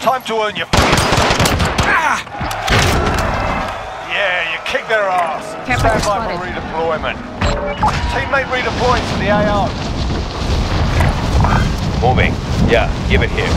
Time to earn your ah! Yeah, you kick their ass. Stand by for redeployment. Teammate redeploying to the AR. Moving. Yeah, give it here.